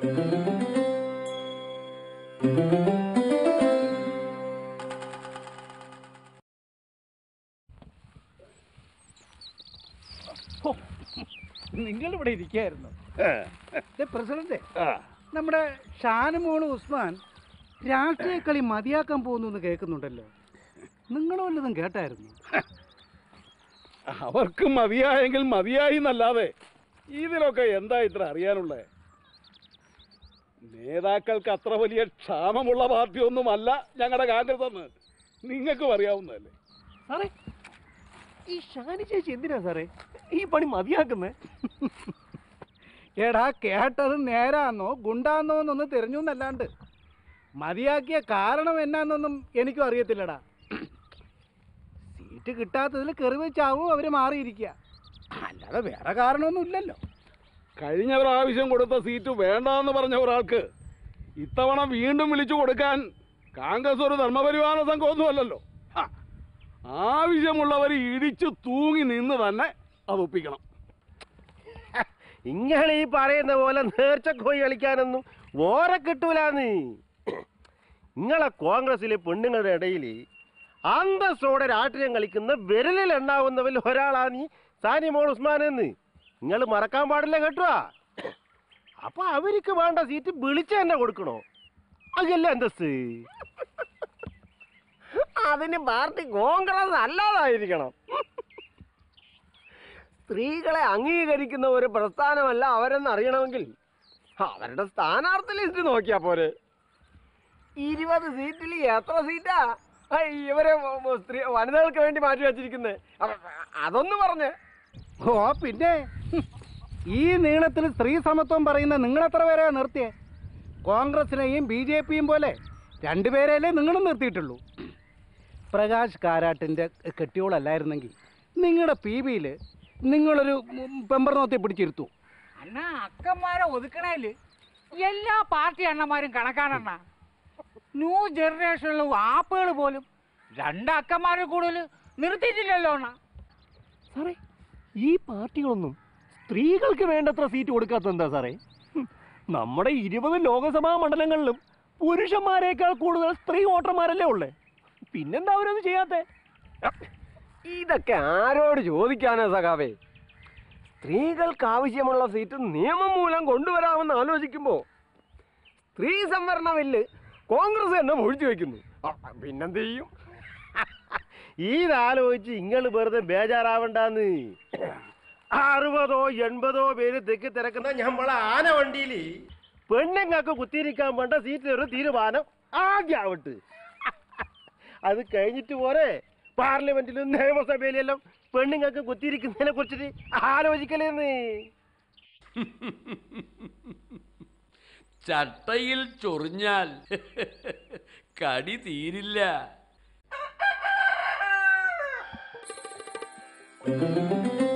നിങ്ങൾ ഇവിടെ ഇരിക്കായിരുന്നു. പ്രസിഡന്റ് നമ്മുടെ ഷാനുമോൾ ഉസ്മാൻ രാഷ്ട്രീയ കളി മതിയാക്കാൻ പോകുന്നു എന്ന് കേൾക്കുന്നുണ്ടല്ലോ. നിങ്ങൾ വല്ലതും കേട്ടായിരുന്നു? അവർക്ക് മതിയായെങ്കിൽ മതിയായി എന്നല്ലാതെ ഇതിലൊക്കെ എന്താ ഇത്ര അറിയാനുള്ളത് നേതാക്കൾക്ക് അത്ര വലിയ ക്ഷാമമുള്ള പാർട്ടിയൊന്നുമല്ല ഞങ്ങളുടെ കോൺഗ്രസ് എന്ന്. നിങ്ങൾക്കും അറിയാവുന്നതല്ലേ? സാറേ ഈ ഷാനി ചേച്ചി എന്തിനാ സാറേ? ഈ പണി മതിയാക്കുന്നേ? എടാ കേട്ടത് നേരാന്നോ ഗുണ്ടാന്നോ എന്നൊന്ന് തിരഞ്ഞു എന്നല്ലാണ്ട് മതിയാക്കിയ കാരണം എന്നാന്നൊന്നും എനിക്കും അറിയത്തില്ലടാ. സീറ്റ് കിട്ടാത്തതിൽ കെറിവെച്ചാവും അവർ മാറിയിരിക്കുക അല്ലാതെ വേറെ കാരണമൊന്നും ഇല്ലല്ലോ കഴിഞ്ഞ പ്രാവശ്യം കൊടുത്ത സീറ്റ് വേണ്ടാന്ന് പറഞ്ഞ ഒരാൾക്ക് ഇത്തവണ വീണ്ടും വിളിച്ചു കൊടുക്കാൻ കോൺഗ്രസ് ഒരു ധർമ്മപരിപാലന സംഘമൊന്നുമല്ലല്ലോ ആവശ്യമുള്ളവർ ഇടിച്ചു തൂങ്ങി നിന്ന് തന്നെ അത് ഒപ്പിക്കണം ഇങ്ങനെ ഈ പറയുന്ന പോലെ നേർച്ചക്കോയി കളിക്കാനൊന്നും ഓരെ കിട്ടൂല നീ. നിങ്ങളെ കോൺഗ്രസിലെ പെണ്ണുങ്ങളുടെ ഇടയിൽ അന്തസ്സോടെ രാഷ്ട്രീയം കളിക്കുന്ന വിരലിൽ എണ്ണാവുന്നവരിൽ ഒരാളാ നീ സാനി മോൾ ഉസ്മാൻ എന്ന് നിങ്ങൾ മറക്കാൻ പാടില്ല കേട്ടോ. അപ്പൊ അവർക്ക് വേണ്ട സീറ്റ് വിളിച്ച തന്നെ കൊടുക്കണോ? അതല്ല എന്തസ് അതിന് പാർട്ടി കോൺഗ്രസ് അല്ലാതായിരിക്കണം. സ്ത്രീകളെ അംഗീകരിക്കുന്ന ഒരു പ്രസ്ഥാനമല്ല അവരെന്ന് അറിയണമെങ്കിൽ അവരുടെ സ്ഥാനാർത്ഥി ലിസ്റ്റ് നോക്കിയാ പോരെ. ഇരുപത് സീറ്റിൽ എത്ര സീറ്റാ ഇവരെ സ്ത്രീ വനിതകൾക്ക് വേണ്ടി മാറ്റി വെച്ചിരിക്കുന്നത് അതൊന്ന് പറഞ്ഞേ. ഓ പിന്നെ? ഈ നീളത്തിൽ സ്ത്രീ സമത്വം പറയുന്ന നിങ്ങളെത്ര പേരെ നിർത്തിയേ? കോൺഗ്രസിനെയും ബി ജെ പിയും പോലെ രണ്ടുപേരെയല്ലേ നിങ്ങളും നിർത്തിയിട്ടുള്ളൂ. പ്രകാശ് കാരാട്ടിന്റെ കെട്ടിയോളല്ലായിരുന്നെങ്കിൽ നിങ്ങളുടെ പി ബിയിൽ നിങ്ങളൊരു പെമ്പർ നോത്തി പിടിച്ചിരുത്തു. അണ്ണാ അക്കന്മാരെ ഒതുക്കണേൽ എല്ലാ പാർട്ടി അണ്ണന്മാരും കണക്കാണണ്ണ. ന്യൂ ജനറേഷനിലെ ആപ്പുകൾ പോലും രണ്ട് അക്കന്മാരെ കൂടുതൽ നിർത്തിയിട്ടില്ലല്ലോ അണ്ണ. സാറേ ഈ പാർട്ടികളൊന്നും സ്ത്രീകൾക്ക് വേണ്ടത്ര സീറ്റ് കൊടുക്കാത്ത എന്താ സാറേ? നമ്മുടെ ഇരുപത് ലോകസഭാ മണ്ഡലങ്ങളിലും പുരുഷന്മാരെക്കാൾ കൂടുതൽ സ്ത്രീ വോട്ടർമാരല്ലേ ഉള്ളേ? പിന്നെന്താ അവരൊന്നും ചെയ്യാത്തെ? ഇതൊക്കെ ആരോട് ചോദിക്കാനാ സഖാവേ? സ്ത്രീകൾക്ക് ആവശ്യമുള്ള സീറ്റ് നിയമം മൂലം കൊണ്ടുവരാമെന്ന് ആലോചിക്കുമ്പോ സ്ത്രീ സംവരണ ബില്ല് കോൺഗ്രസ് തന്നെ ഒഴിച്ചു വെക്കുന്നു. പിന്നെന്ത് ചെയ്യും? ഇതാലോചിച്ച് ഇങ്ങൾ വെറുതെ ബേജാറാവണ്ടെന്ന്. അറുപതോ എൺപതോ പേര് തെക്ക് തിരക്കുന്ന ഞമ്മളെ ആന വണ്ടിയിൽ പെണ്ണുങ്ങൾക്ക് കുത്തിയിരിക്കാൻ വേണ്ട സീറ്റിൽ ഒരു തീരുമാനം ആദ്യം ആവട്ടെ. അത് കഴിഞ്ഞിട്ട് പോരെ പാർലമെന്റിലും നിയമസഭയിലെല്ലാം പെണ്ണുങ്ങൾക്ക് കുത്തിയിരിക്കുന്നതിനെ കുറിച്ചിട്ട് ആലോചിക്കലേന്ന്. ചട്ടയിൽ ചൊറിഞ്ഞാൽ കടി തീരില്ല.